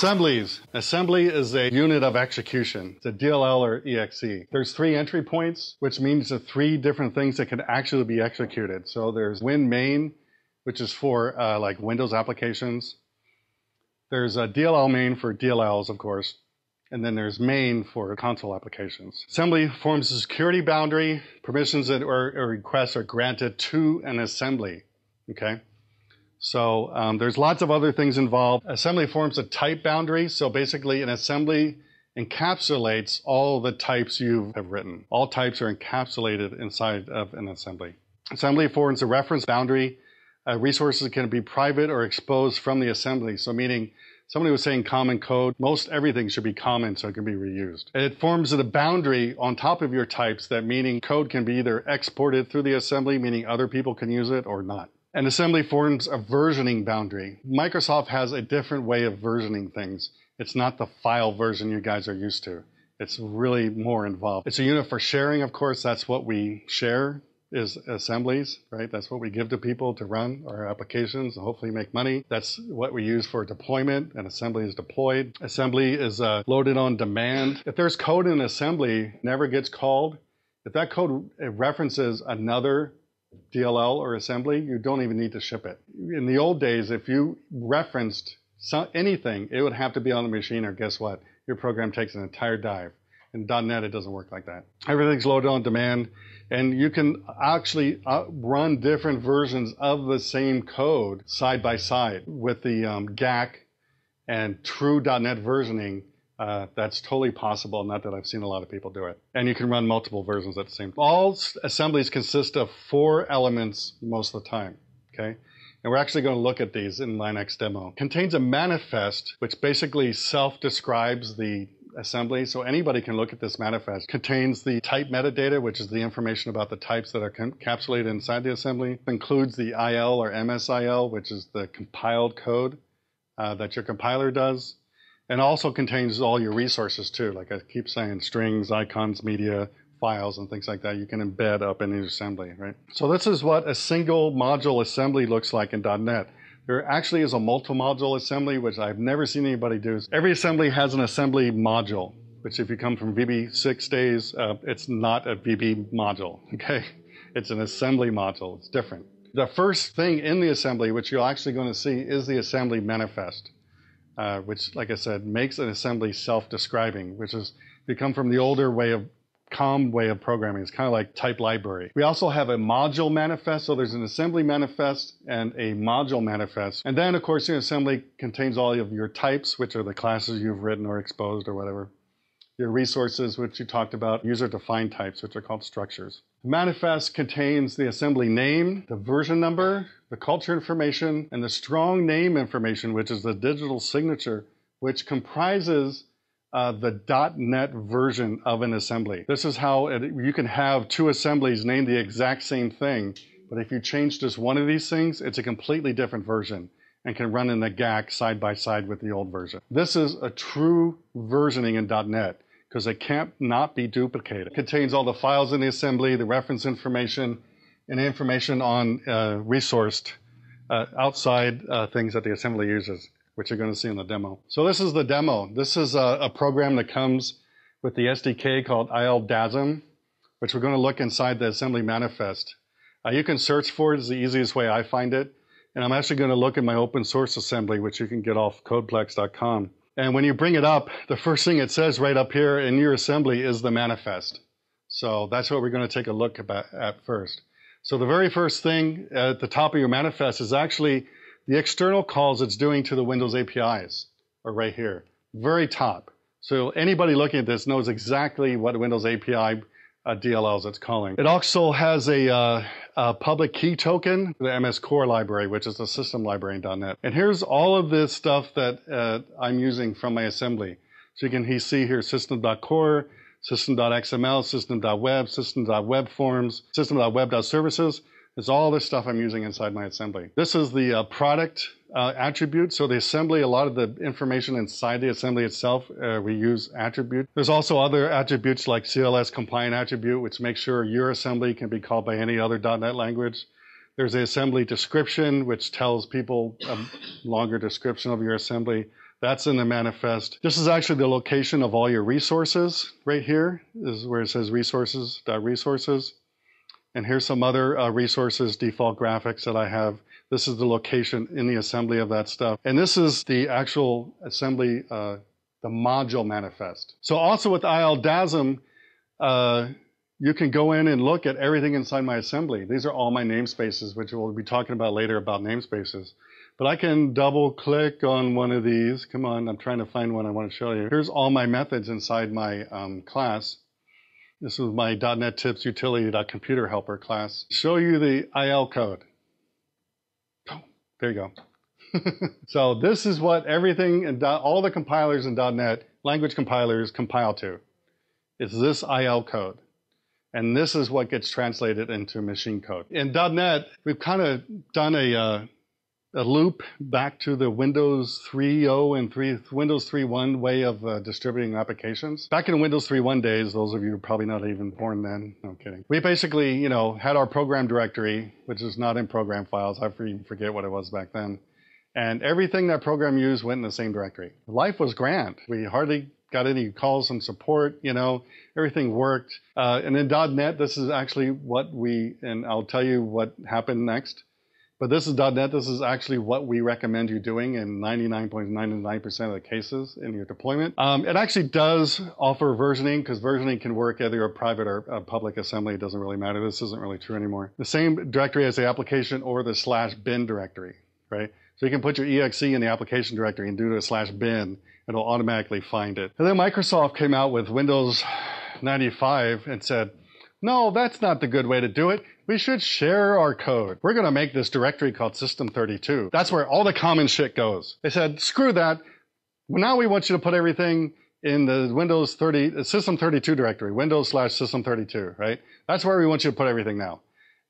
assemblies. Assembly is a unit of execution. It's a DLL or EXE. There's three entry points, which means the three different things that can actually be executed. So there's Win main, which is for uh, like Windows applications. There's a DLL main for DLLs, of course. And then there's main for console applications. Assembly forms a security boundary. Permissions that or, or requests are granted to an assembly. Okay. So um, there's lots of other things involved. Assembly forms a type boundary. So basically, an assembly encapsulates all the types you have written. All types are encapsulated inside of an assembly. Assembly forms a reference boundary. Uh, resources can be private or exposed from the assembly. So meaning somebody was saying common code. Most everything should be common so it can be reused. It forms a boundary on top of your types that meaning code can be either exported through the assembly, meaning other people can use it or not. And assembly forms a versioning boundary. Microsoft has a different way of versioning things. It's not the file version you guys are used to. It's really more involved. It's a unit for sharing, of course. That's what we share is assemblies, right? That's what we give to people to run our applications and hopefully make money. That's what we use for deployment, and assembly is deployed. Assembly is uh, loaded on demand. If there's code in assembly, never gets called. If that code references another DLL or assembly, you don't even need to ship it. In the old days, if you referenced anything, it would have to be on the machine, or guess what? Your program takes an entire dive. In .NET, it doesn't work like that. Everything's loaded on demand, and you can actually uh, run different versions of the same code side by side with the um, GAC and true .NET versioning uh, that's totally possible, not that I've seen a lot of people do it. And you can run multiple versions at the same time. All assemblies consist of four elements most of the time, okay? And we're actually going to look at these in Linux demo. Contains a manifest, which basically self-describes the assembly. So anybody can look at this manifest. Contains the type metadata, which is the information about the types that are encapsulated inside the assembly. Includes the IL or MSIL, which is the compiled code uh, that your compiler does and also contains all your resources too. Like I keep saying, strings, icons, media, files, and things like that. You can embed up in the assembly, right? So this is what a single module assembly looks like in .NET. There actually is a multi-module assembly, which I've never seen anybody do. Every assembly has an assembly module, which if you come from VB6 days, uh, it's not a VB module, okay? It's an assembly module, it's different. The first thing in the assembly, which you're actually going to see, is the assembly manifest uh, which, like I said, makes an assembly self-describing, which has become from the older way of COM way of programming. It's kind of like type library. We also have a module manifest. So there's an assembly manifest and a module manifest. And then, of course, your assembly contains all of your types, which are the classes you've written or exposed or whatever. Your resources, which you talked about, user-defined types, which are called structures. Manifest contains the assembly name, the version number, the culture information, and the strong name information, which is the digital signature, which comprises uh, the .NET version of an assembly. This is how it, you can have two assemblies named the exact same thing, but if you change just one of these things, it's a completely different version and can run in the GAC side by side with the old version. This is a true versioning in .NET because it can't not be duplicated. It contains all the files in the assembly, the reference information, and information on uh, resourced uh, outside uh, things that the assembly uses, which you're going to see in the demo. So this is the demo. This is a, a program that comes with the SDK called ILDASM, which we're going to look inside the assembly manifest. Uh, you can search for it is the easiest way I find it. And I'm actually going to look at my open source assembly, which you can get off codeplex.com. And when you bring it up, the first thing it says right up here in your assembly is the manifest. So that's what we're going to take a look at first. So the very first thing at the top of your manifest is actually the external calls it's doing to the Windows APIs are right here, very top. So anybody looking at this knows exactly what Windows API uh, DLLs it's calling. It also has a, uh, a, public key token, the MS Core library, which is the system library in .NET. And here's all of this stuff that uh, I'm using from my assembly. So you can see here system.core, system.xml, system.web, system.webforms, system.web.services. It's all this stuff I'm using inside my assembly. This is the uh, product uh, attribute. So the assembly, a lot of the information inside the assembly itself, uh, we use attribute. There's also other attributes like CLS compliant attribute, which makes sure your assembly can be called by any other .NET language. There's the assembly description, which tells people a longer description of your assembly. That's in the manifest. This is actually the location of all your resources right here. This is where it says resources, resources. And here's some other uh, resources, default graphics that I have. This is the location in the assembly of that stuff. And this is the actual assembly, uh, the module manifest. So also with ILDASM, uh, you can go in and look at everything inside my assembly. These are all my namespaces, which we'll be talking about later about namespaces. But I can double click on one of these. Come on, I'm trying to find one I want to show you. Here's all my methods inside my um, class. This is my .NET Tips Utility.Computer Helper class. Show you the IL code. There you go. so this is what everything and all the compilers in .NET, language compilers, compile to. It's this IL code. And this is what gets translated into machine code. In .NET, we've kind of done a, uh, a loop back to the Windows 3.0 and 3, Windows 3.1 way of uh, distributing applications. Back in Windows 3.1 days, those of you are probably not even born then, no I'm kidding. We basically, you know, had our program directory, which is not in program files. I forget what it was back then. And everything that program used went in the same directory. Life was grand. We hardly got any calls and support, you know, everything worked. Uh, and in .NET, this is actually what we, and I'll tell you what happened next. But this is .NET. This is actually what we recommend you doing in 99.99% of the cases in your deployment. Um, it actually does offer versioning because versioning can work either a private or a public assembly. It doesn't really matter. This isn't really true anymore. The same directory as the application or the slash bin directory, right? So you can put your exe in the application directory and do a slash bin. It'll automatically find it. And then Microsoft came out with Windows 95 and said, no, that's not the good way to do it. We should share our code. We're going to make this directory called System32. That's where all the common shit goes. They said, screw that. Now we want you to put everything in the Windows 30, System32 directory, Windows slash System32, right? That's where we want you to put everything now.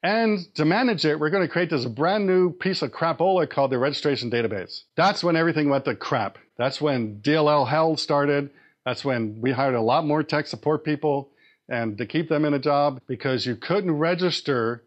And to manage it, we're going to create this brand new piece of crapola called the registration database. That's when everything went to crap. That's when DLL hell started. That's when we hired a lot more tech support people and to keep them in a job because you couldn't register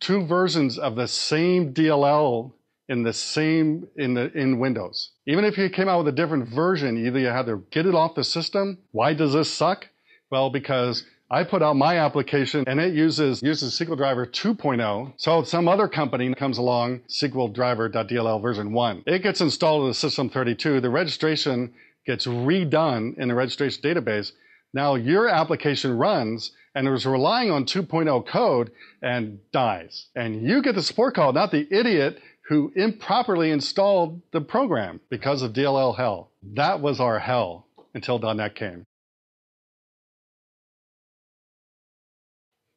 two versions of the same DLL in the same in the in Windows. Even if you came out with a different version, either you had to get it off the system. Why does this suck? Well, because I put out my application and it uses uses SQL Driver 2.0. So some other company comes along, SQL Driver.dll version 1. It gets installed in the System 32. The registration gets redone in the registration database now your application runs and it was relying on 2.0 code and dies. And you get the support call, not the idiot who improperly installed the program because of DLL hell. That was our hell until .NET came.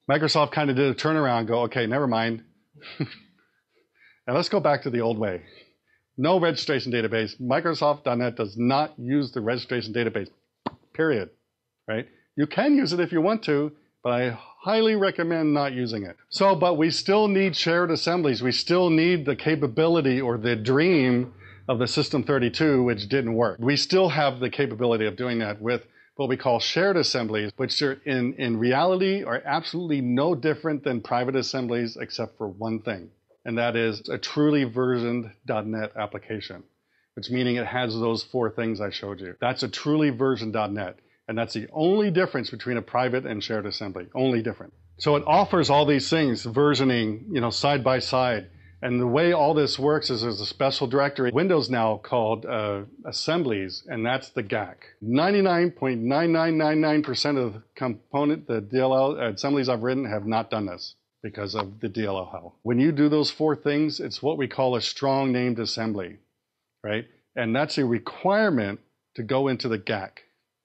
Microsoft kind of did a turnaround, go, okay, never mind. and let's go back to the old way. No registration database. Microsoft.NET does not use the registration database, period right? You can use it if you want to, but I highly recommend not using it. So, but we still need shared assemblies. We still need the capability or the dream of the System 32, which didn't work. We still have the capability of doing that with what we call shared assemblies, which are in, in reality are absolutely no different than private assemblies except for one thing, and that is a truly versioned .NET application, which meaning it has those four things I showed you. That's a truly versioned .NET. And that's the only difference between a private and shared assembly. Only different. So it offers all these things, versioning, you know, side by side. And the way all this works is there's a special directory, Windows now called uh, assemblies, and that's the GAC. 99.9999% of the component, the DLL uh, assemblies I've written have not done this because of the DLL hell. When you do those four things, it's what we call a strong named assembly, right? And that's a requirement to go into the GAC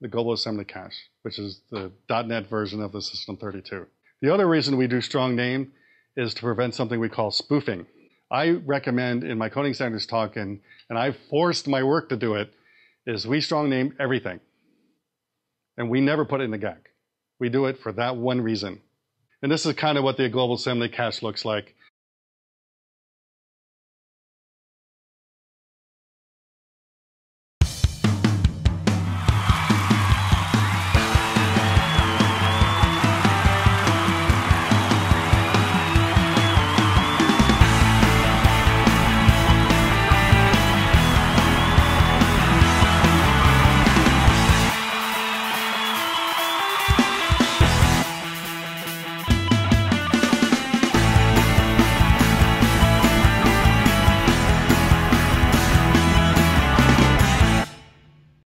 the Global Assembly Cache, which is the .NET version of the System 32. The other reason we do strong name is to prevent something we call spoofing. I recommend in my coding standards talk, and, and I've forced my work to do it, is we strong name everything. And we never put it in the GAC. We do it for that one reason. And this is kind of what the Global Assembly Cache looks like.